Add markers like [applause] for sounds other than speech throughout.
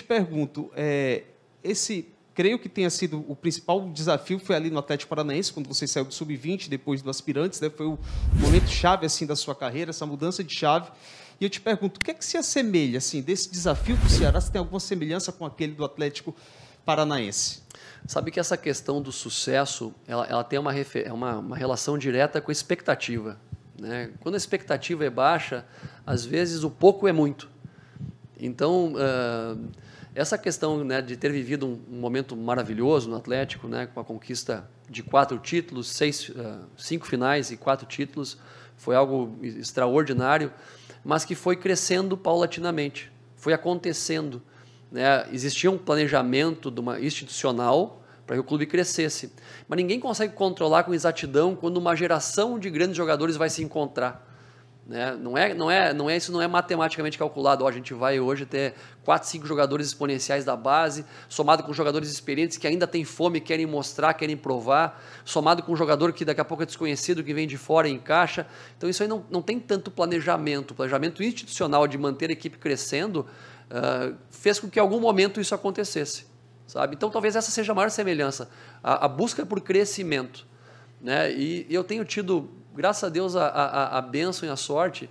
te pergunto, é, esse creio que tenha sido o principal desafio foi ali no Atlético Paranaense, quando você saiu do sub-20, depois do Aspirantes, né? foi o momento chave assim da sua carreira, essa mudança de chave. E eu te pergunto, o que é que se assemelha assim desse desafio do Ceará? Se tem alguma semelhança com aquele do Atlético Paranaense? Sabe que essa questão do sucesso, ela, ela tem uma, é uma, uma relação direta com a expectativa. Né? Quando a expectativa é baixa, às vezes o pouco é muito. Então, uh, essa questão né, de ter vivido um, um, momento maravilhoso no Atlético, né, com a conquista de quatro títulos, seis, uh, cinco finais e quatro títulos, foi algo extraordinário, mas que foi crescendo paulatinamente, foi acontecendo. Né? Existia um planejamento de uma institucional para que o clube crescesse, mas ninguém consegue controlar com exatidão quando uma geração de grandes jogadores vai se encontrar. Né? Não, é, não, é, não é isso não é matematicamente calculado. Ó, a gente vai hoje ter quatro, cinco jogadores exponenciais da base, somado com jogadores experientes que ainda têm fome, querem mostrar, querem provar, somado com um jogador que daqui a pouco é desconhecido, que vem de fora e encaixa. Então isso aí não, não tem tanto planejamento. O planejamento institucional de manter a equipe crescendo uh, fez com que em algum momento isso acontecesse. Sabe? Então talvez essa seja a maior semelhança, a, a busca por crescimento. Né? E eu tenho tido graças a Deus, a, a, a bênção e a sorte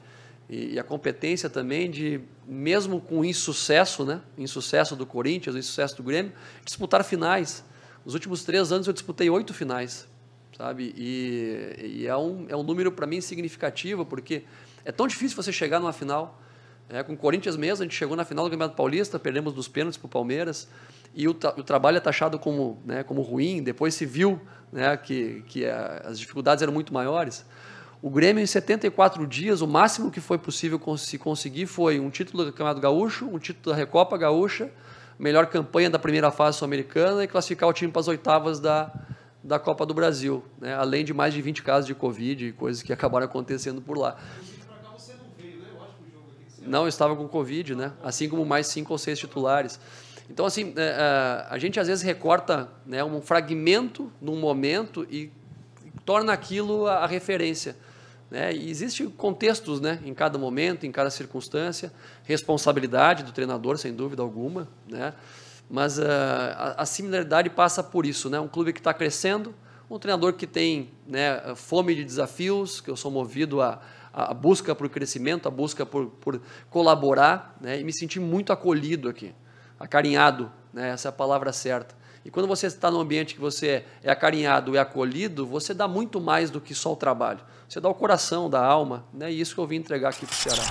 e, e a competência também de, mesmo com insucesso, né, insucesso do Corinthians, insucesso do Grêmio, disputar finais. Nos últimos três anos eu disputei oito finais, sabe? E, e é, um, é um número para mim significativo, porque é tão difícil você chegar numa final. É, com o Corinthians mesmo, a gente chegou na final do Campeonato Paulista, perdemos dos pênaltis para o Palmeiras, e o, o, trabalho é taxado como, né, como ruim, depois se viu né, que, que a, as dificuldades eram muito maiores. O Grêmio, em 74 dias, o máximo que foi possível se conseguir foi um título do Campeonato Gaúcho, um título da Recopa Gaúcha, melhor campanha da primeira fase sul-americana e classificar o time para as oitavas da, da Copa do Brasil, né? além de mais de 20 casos de Covid e coisas que [laughs] acabaram acontecendo por lá. Não, estava com Covid, né? assim como mais cinco ou seis titulares. Então, assim, é, é, a gente às vezes recorta né, um fragmento num momento e torna aquilo a referência. Né? E existem contextos né, em cada momento, em cada circunstância, responsabilidade do treinador, sem dúvida alguma, né? mas uh, a, a, similaridade passa por isso. Né? Um clube que está crescendo, um treinador que tem né, fome de desafios, que eu sou movido a, a busca por crescimento, a busca por, por colaborar, né? e me senti muito acolhido aqui, acarinhado, né? essa é a palavra certa. E quando você está num ambiente que você é acarinhado e acolhido, você dá muito mais do que só o trabalho. Você dá o coração, dá a alma, né? E isso que eu vim entregar aqui para o Ceará.